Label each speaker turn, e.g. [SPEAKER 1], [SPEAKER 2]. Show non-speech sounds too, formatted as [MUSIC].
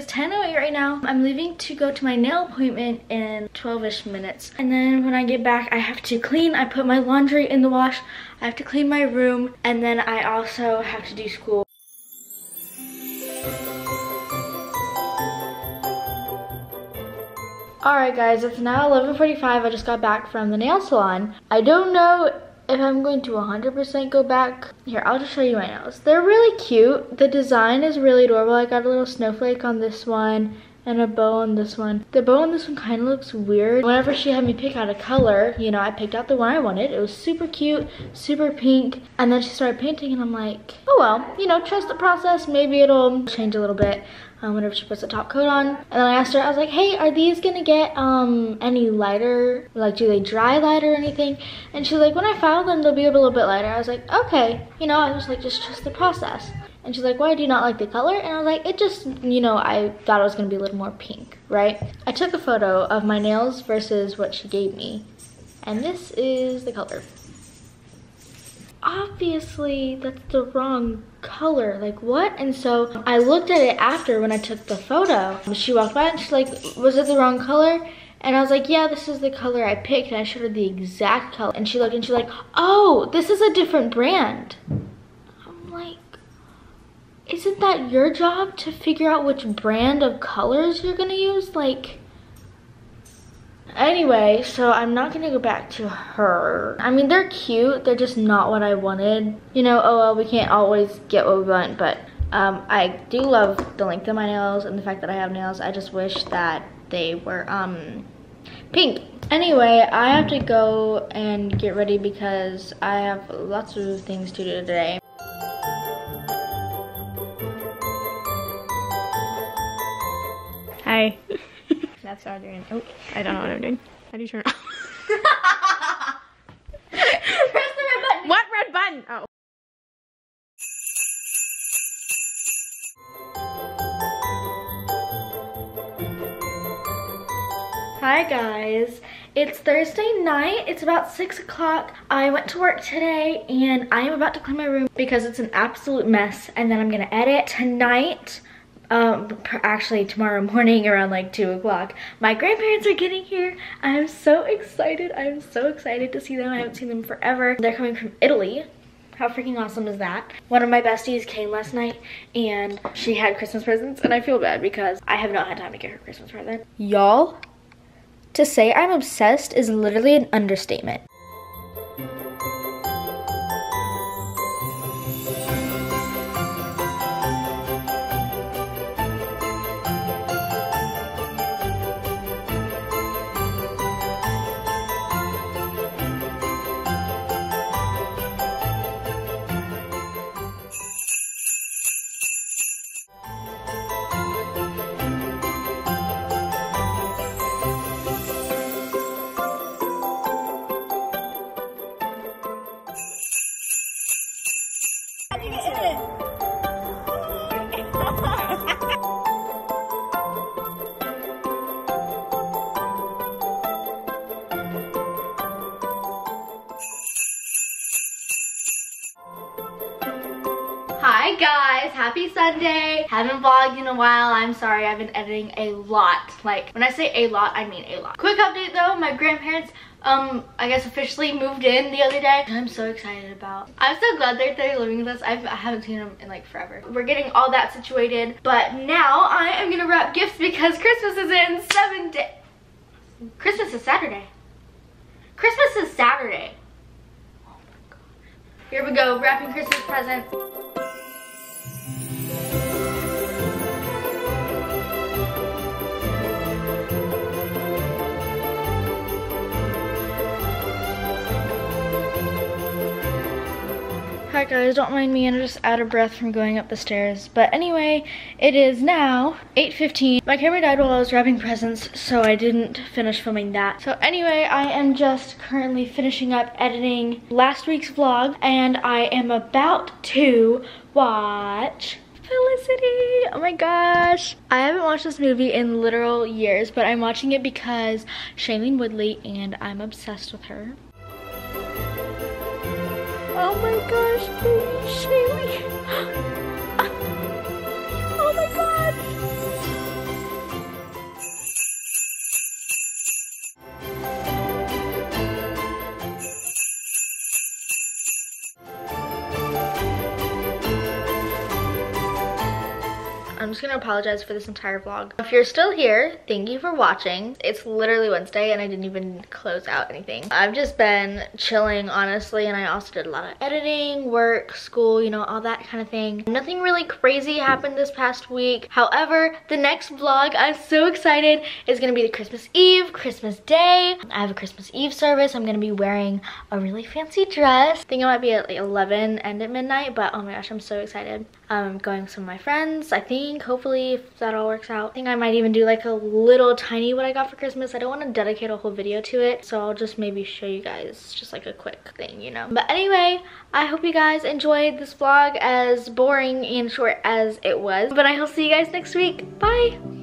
[SPEAKER 1] Oh now. I'm leaving to go to my nail appointment in 12-ish minutes. And then when I get back, I have to clean. I put my laundry in the wash. I have to clean my room. And then I also have to do school. Alright guys, it's now 11.45. I just got back from the nail salon. I don't know if I'm going to 100% go back. Here, I'll just show you my nails. They're really cute. The design is really adorable. I got a little snowflake on this one and a bow on this one. The bow on this one kind of looks weird. Whenever she had me pick out a color, you know, I picked out the one I wanted. It was super cute, super pink. And then she started painting and I'm like, oh well, you know, trust the process. Maybe it'll change a little bit um, whenever she puts the top coat on. And then I asked her, I was like, hey, are these gonna get um, any lighter? Like, do they dry light or anything? And she's like, when I file them, they'll be a little bit lighter. I was like, okay. You know, I was like, just trust the process. And she's like, why do you not like the color? And I was like, it just, you know, I thought it was gonna be a little more pink, right? I took a photo of my nails versus what she gave me. And this is the color. Obviously that's the wrong color. Like what? And so i looked at it after when i took the photo. She walked by and she's like was it the wrong color? And i was like yeah this is the color i picked and i showed her the exact color. And she looked and she's like oh this is a different brand. I'm like isn't that your job to figure out which brand of colors you're gonna use like Anyway, so I'm not gonna go back to her. I mean, they're cute. They're just not what I wanted. You know, oh well, we can't always get what we want, but um, I do love the length of my nails and the fact that I have nails. I just wish that they were um, pink. Anyway, I have to go and get ready because I have lots of things to do today.
[SPEAKER 2] Hi. [LAUGHS] That's what I'm doing. Oh, I don't know what I'm doing. How do you turn it off?
[SPEAKER 1] Press the red button.
[SPEAKER 2] What red button? Oh.
[SPEAKER 1] Hi guys, it's Thursday night, it's about 6 o'clock. I went to work today and I am about to clean my room because it's an absolute mess and then I'm gonna edit. Tonight, um, actually tomorrow morning around like 2 o'clock. My grandparents are getting here. I'm so excited. I'm so excited to see them. I haven't seen them forever. They're coming from Italy. How freaking awesome is that? One of my besties came last night and she had Christmas presents and I feel bad because I have not had time to get her Christmas present. Y'all, to say I'm obsessed is literally an understatement. Hi guys, happy Sunday. Haven't vlogged in a while, I'm sorry, I've been editing a lot. Like, when I say a lot, I mean a lot. Quick update though, my grandparents, um, I guess officially moved in the other day. I'm so excited about. I'm so glad they're, they're living with us. I've, I haven't seen them in like forever. We're getting all that situated, but now I am gonna wrap gifts because Christmas is in seven days. Christmas is Saturday. Christmas is Saturday. Oh. Here we go, wrapping Christmas presents. Guys, don't mind me, I'm just out of breath from going up the stairs. But anyway, it is now 8.15. My camera died while I was wrapping presents, so I didn't finish filming that. So anyway, I am just currently finishing up editing last week's vlog, and I am about to watch Felicity! Oh my gosh. I haven't watched this movie in literal years, but I'm watching it because Shailene Woodley and I'm obsessed with her. Oh my gosh, baby I'm just gonna apologize for this entire vlog. If you're still here, thank you for watching. It's literally Wednesday and I didn't even close out anything. I've just been chilling, honestly, and I also did a lot of editing, work, school, you know, all that kind of thing. Nothing really crazy happened this past week. However, the next vlog, I'm so excited, is gonna be the Christmas Eve, Christmas Day. I have a Christmas Eve service. I'm gonna be wearing a really fancy dress. I think it might be at like 11 and at midnight, but oh my gosh, I'm so excited. I'm going with some of my friends, I think, hopefully, if that all works out. I think I might even do like a little tiny what I got for Christmas. I don't want to dedicate a whole video to it, so I'll just maybe show you guys just like a quick thing, you know? But anyway, I hope you guys enjoyed this vlog as boring and short as it was, but I will see you guys next week. Bye!